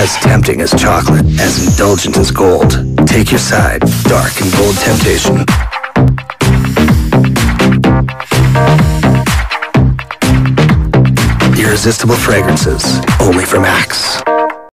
As tempting as chocolate, as indulgent as gold. Take your side, dark and gold temptation. Irresistible fragrances, only from Axe.